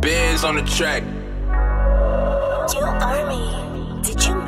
Biz on the track. Your Army, did you?